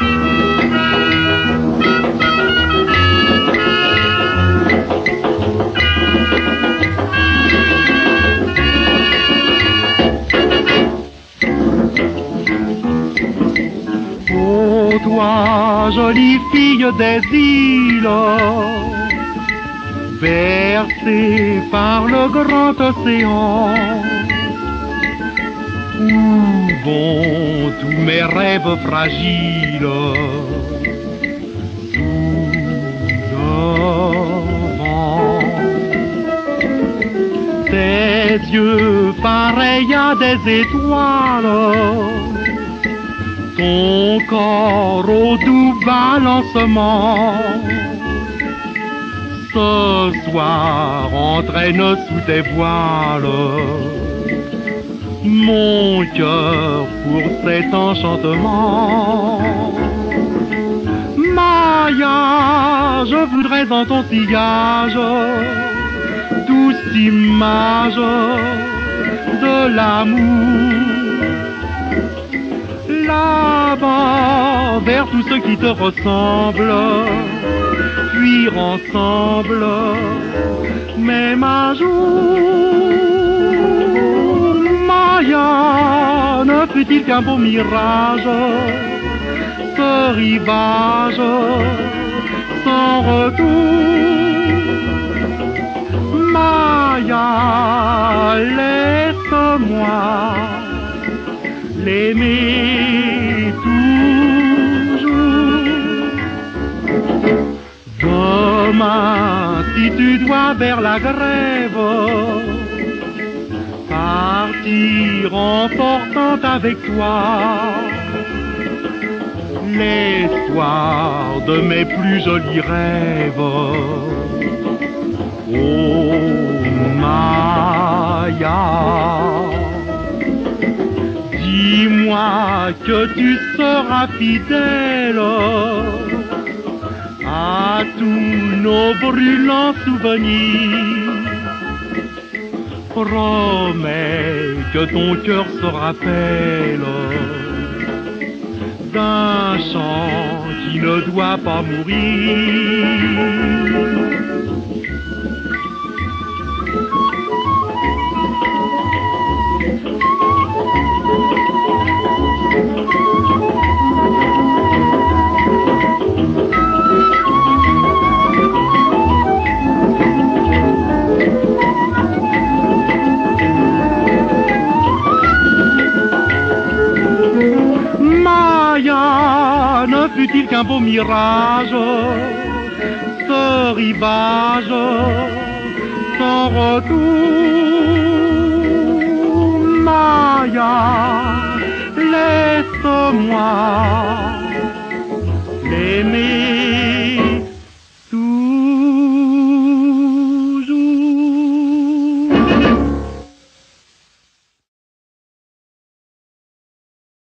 Ô toi, jolie fille des îles, bercée par le grand océan, tous mes rêves fragiles vent. Tes yeux pareils à des étoiles ton corps au doux balancement. Ce soir entraîne sous tes voiles mon cœur pour cet enchantement. Maya, je voudrais dans ton sillage douce image de l'amour là-bas vers tous ceux qui te ressemblent, fuir ensemble, même un jour. Fut-il qu'un beau mirage, ce rivage sans retour? Maya, laisse-moi l'aimer toujours. Demain, si tu dois vers la grève, partir en portant avec toi l'espoir de mes plus jolis rêves. Oh Maya. Dis-moi que tu seras fidèle à tous nos brûlants souvenirs. Promets que ton cœur se rappelle d'un chant qui ne doit pas mourir. Fut-il qu'un beau mirage, ce rivage sans retour Maya, laisse-moi